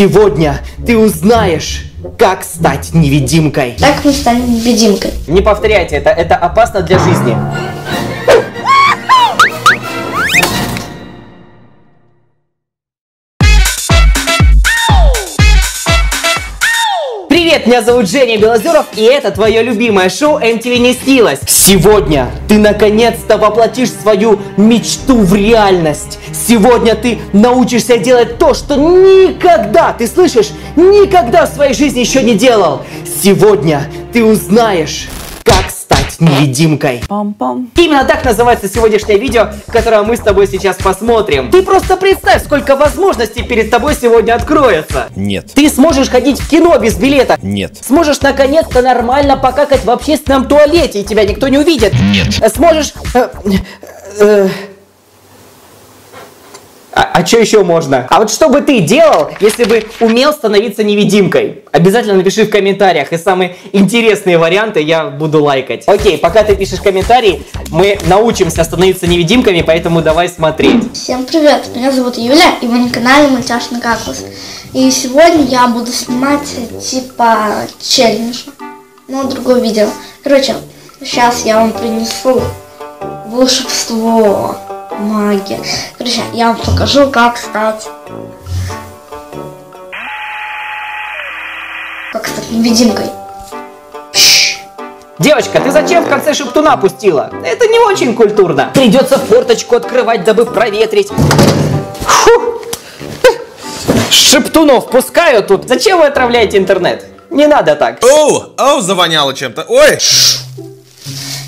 Сегодня ты узнаешь, как стать невидимкой. Так мы станем невидимкой. Не повторяйте это, это опасно для жизни. Меня зовут Женя Белозеров, и это твое любимое шоу MTV не снилось. Сегодня ты наконец-то воплотишь свою мечту в реальность. Сегодня ты научишься делать то, что никогда, ты слышишь, никогда в своей жизни еще не делал. Сегодня ты узнаешь, невидимкой. Пам-пам. Именно так называется сегодняшнее видео, которое мы с тобой сейчас посмотрим. Ты просто представь, сколько возможностей перед тобой сегодня откроется. Нет. Ты сможешь ходить в кино без билета. Нет. Сможешь наконец-то нормально покакать в общественном туалете, и тебя никто не увидит. Нет. Э, Сможешь... э, э, а, что еще можно? А вот что бы ты делал, если бы умел становиться невидимкой? Обязательно напиши в комментариях, и самые интересные варианты я буду лайкать. Окей, пока ты пишешь комментарии, мы научимся становиться невидимками, поэтому давай смотреть. Всем привет, меня зовут Юля, и вы на канале Мультяшный Кактус. И сегодня я буду снимать типа челленджа, но другое видео. Короче, сейчас я вам принесу волшебство, магия. Короче, я вам покажу, как стать... Как стать невидимкой. Девочка, ты зачем в конце шептуна пустила? Это не очень культурно. Придется форточку открывать, дабы проветрить. Фу. Шептунов пускаю тут. Зачем вы отравляете интернет? Не надо так. Оу, оу, завоняло чем-то. Ой!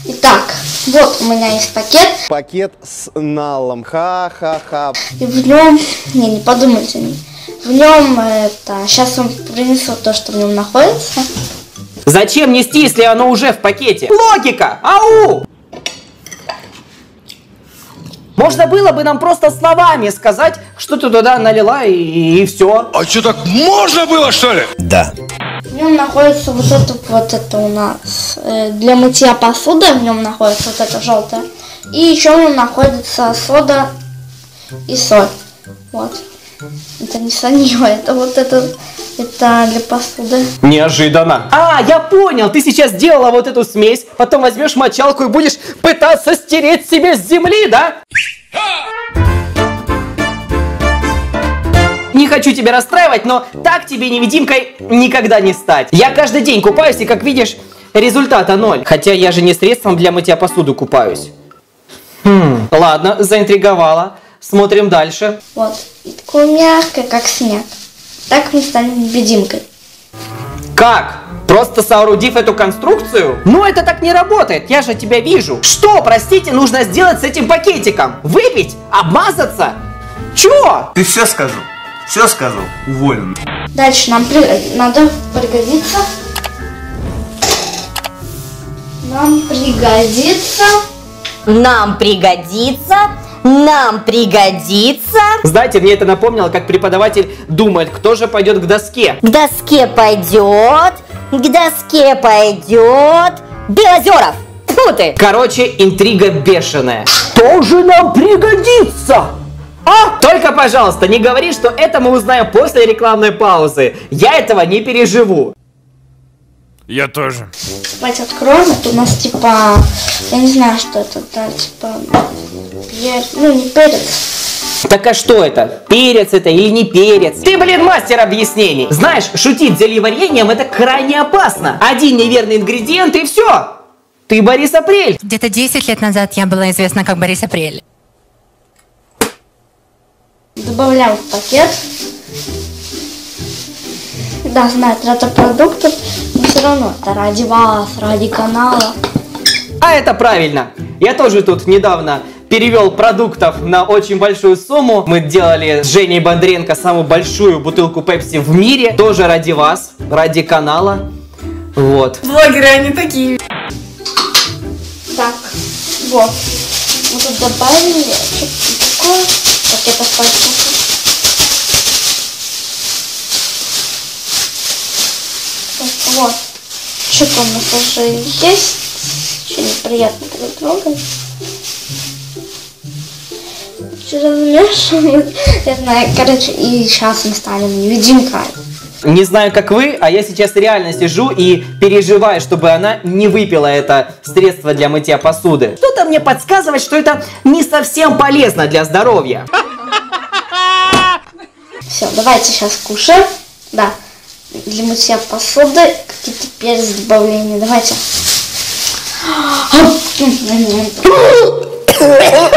Итак, вот у меня есть пакет, Пакет с налом. Ха-ха-ха. И в нем, не, не подумайте, в нем это, сейчас вам принесу то, что в нем находится. Зачем нести, если оно уже в пакете? Логика! Ау! Можно было бы нам просто словами сказать, что ты туда налила и, все. А что так можно было, что ли? Да. В нем находится вот это, вот это у нас э, для мытья посуды, в нем находится вот это желтое. И еще в нем находится сода и соль. Вот. Это не санила, это вот это, это для посуды. Неожиданно. А, я понял, ты сейчас сделала вот эту смесь, потом возьмешь мочалку и будешь пытаться стереть себе с земли, да? Не хочу тебя расстраивать, но так тебе невидимкой никогда не стать. Я каждый день купаюсь, и как видишь, результата ноль. Хотя я же не средством для мытья посуды купаюсь. Хм, ладно, заинтриговала. Смотрим дальше. Вот. И такое мягкое, как снег. Так мы станем невидимкой. Как? Просто соорудив эту конструкцию? Ну это так не работает, я же тебя вижу. Что, простите, нужно сделать с этим пакетиком? Выпить? Обмазаться? Чё? Ты все сказал. Все сказал. Уволен. Дальше нам при- надо пригодится. Нам пригодится. Нам пригодится, нам пригодится. Знаете, мне это напомнило, как преподаватель думает, кто же пойдет к доске. К доске пойдет, к доске пойдет. Белозеров! Фу ты! Короче, интрига бешеная. Что же нам пригодится? А? Только, пожалуйста, не говори, что это мы узнаем после рекламной паузы. Я этого не переживу. Я тоже. Давайте откроем. Это у нас типа, я не знаю, что это, да, типа, пер- ну не перец. Так а что это? Перец это или не перец? Ты, блин, мастер объяснений. Знаешь, шутить зельеварением это крайне опасно. Один неверный ингредиент и все. Ты Борис Апрель. Где-то 10 лет назад я была известна как Борис Апрель. Добавляем в пакет. Да, знаю, трата продуктов, но все равно это ради вас, ради канала. А это правильно. Я тоже тут недавно перевел продуктов на очень большую сумму. Мы делали с Женей Бондренко самую большую бутылку Пепси в мире. Тоже ради вас, ради канала. Вот. Блогеры, они такие. Так, вот. Мы тут добавили что-то такое. Остался. Так, Вот. Что-то у нас уже есть. Очень неприятно друг друга. размешивать. Я знаю, короче, и сейчас мы станем невидимкой. Не знаю, как вы, а я сейчас реально сижу и переживаю, чтобы она не выпила это средство для мытья посуды. Что-то мне подсказывает, что это не совсем полезно для здоровья. Все, давайте сейчас кушаем. Да, для мытья посуды какие-то перец добавления. Давайте.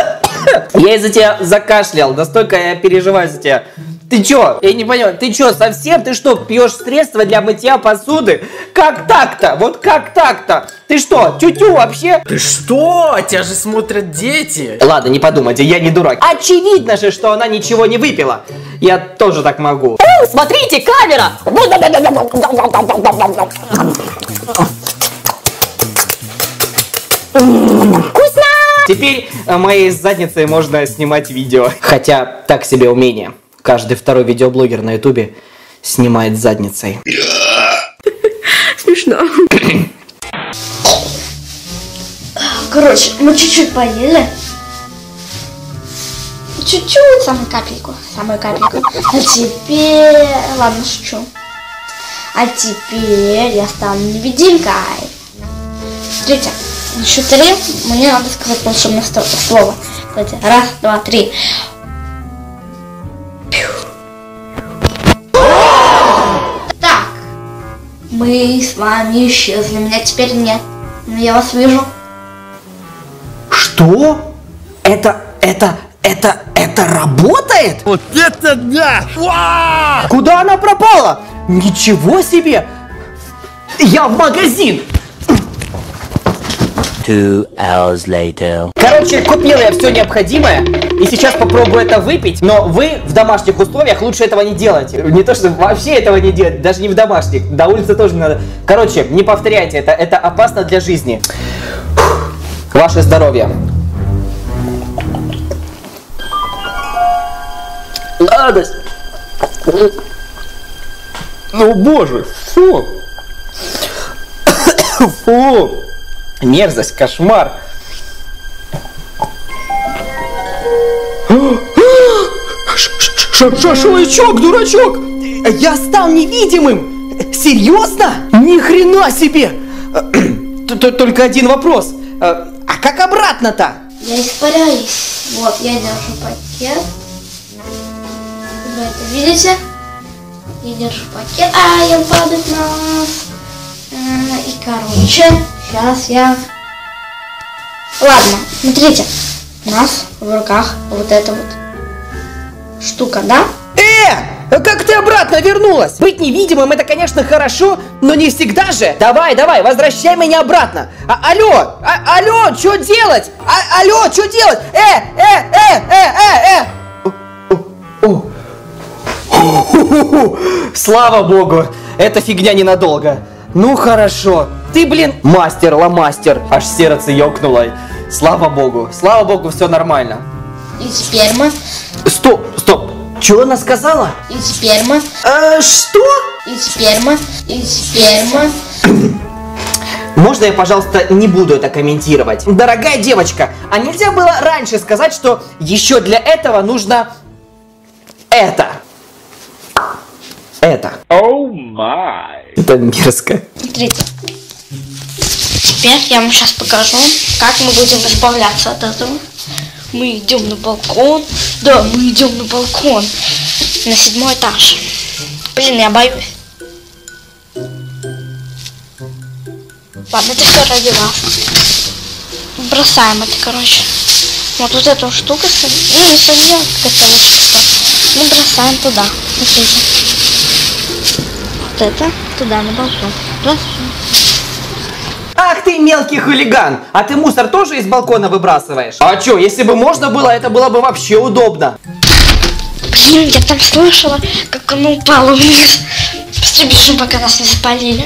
Я из-за тебя закашлял, настолько я переживаю за тебя. Ты чё? Я не понял, ты чё, совсем? Ты что, пьешь средства для мытья посуды? Как так-то? Вот как так-то? Ты что, тю-тю вообще? Ты что? Тебя же смотрят дети. Ладно, не подумайте, я не дурак. Очевидно же, что она ничего не выпила. Я тоже так могу. Смотрите, камера! Теперь э, моей задницей можно снимать видео. Хотя, так себе умение. Каждый второй видеоблогер на ютубе снимает задницей. Смешно. Короче, мы чуть-чуть поели. Чуть-чуть, самую капельку, самую капельку. А теперь, ладно, шучу. А теперь я стану невидимкой. Смотрите, на счет три мне надо сказать волшебное слово. Давайте, раз, два, три. Так, мы с вами исчезли, меня теперь нет. Но я вас вижу. Что? Это, это, это, это работает? Вот это да! Куда она пропала? Ничего себе! Я в магазин! Two hours later. Короче, купил я все необходимое, и сейчас попробую это выпить, но вы в домашних условиях лучше этого не делать. Не то, что вообще этого не делать, даже не в домашних, до улицы тоже надо. Короче, не повторяйте это, это опасно для жизни. Ваше здоровье. Радость. Ну, боже, фу. Фу. Мерзость, кошмар. Шашлычок, дурачок! Я стал невидимым! Серьезно? Ни хрена себе! Только один вопрос. А как обратно-то? Я испаряюсь. Вот, я держу пакет. Вы это видите? Я держу пакет. А, я падает на. Э, И короче, сейчас я... Ладно, смотрите. У нас в руках вот эта вот штука, да? Э! Как ты обратно вернулась? Быть невидимым это, конечно, хорошо, но не всегда же. Давай, давай, возвращай меня обратно. А, алло, а, алло, что делать? А, алло, что делать? Э, э, э, э, э, э. Слава богу, эта фигня ненадолго. Ну хорошо. Ты, блин, мастер, ломастер. Аж сердце ёкнуло. Слава богу, слава богу, все нормально. И теперь мы... Стоп, стоп. Что она сказала? И теперь мы... Э, что? И теперь мы... И теперь мы... Можно я, пожалуйста, не буду это комментировать? Дорогая девочка, а нельзя было раньше сказать, что еще для этого нужно это? Это. Оу май! Это мерзко. Смотрите. Теперь я вам сейчас покажу, как мы будем избавляться от этого. Мы идем на балкон. Да, мы идем на балкон. На седьмой этаж. Блин, я боюсь. Ладно, это все ради вас. Бросаем это, короче. Вот, вот эту штуку. Ну, не совсем как это вот. Мы бросаем туда. Смотрите. Вот это туда, на балкон. Бросаем. Ах ты мелкий хулиган! А ты мусор тоже из балкона выбрасываешь? А чё, если бы можно было, это было бы вообще удобно. Блин, я там слышала, как оно упало вниз. Быстрее бежим, пока нас не спалили.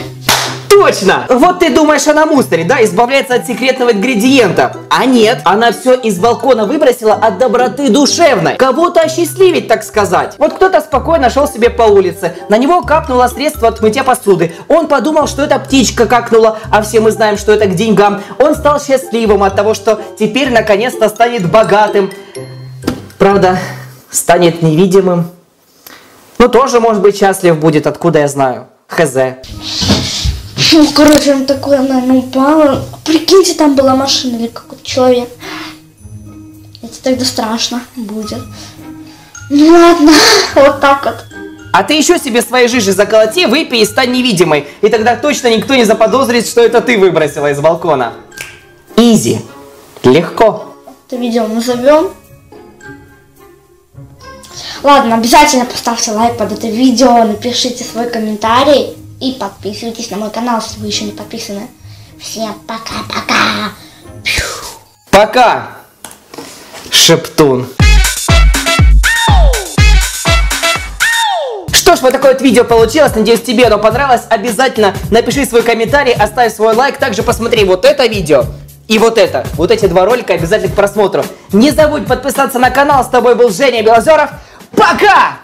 Точно! Вот ты думаешь, она мусоре, да, избавляется от секретного ингредиента. А нет, она все из балкона выбросила от доброты душевной. Кого-то осчастливить, так сказать. Вот кто-то спокойно шел себе по улице, на него капнуло средство от мытья посуды. Он подумал, что это птичка какнула, а все мы знаем, что это к деньгам. Он стал счастливым от того, что теперь наконец-то станет богатым. Правда, станет невидимым. Ну, тоже, может быть, счастлив будет, откуда я знаю. Хз. Ну, короче, он такой, наверное, упал. Прикиньте, там была машина или какой-то человек. Это тогда страшно будет. Ну ладно, вот так вот. А ты еще себе своей жижи заколоти, выпей и стань невидимой. И тогда точно никто не заподозрит, что это ты выбросила из балкона. Изи. Легко. Это видео назовем. Ладно, обязательно поставьте лайк под это видео, напишите свой комментарий и подписывайтесь на мой канал, если вы еще не подписаны. Всем пока-пока. Пока. Шептун. Что ж, вот такое вот видео получилось. Надеюсь, тебе оно понравилось. Обязательно напиши свой комментарий, оставь свой лайк. Также посмотри вот это видео и вот это. Вот эти два ролика обязательно к просмотру. Не забудь подписаться на канал. С тобой был Женя Белозеров. Пока!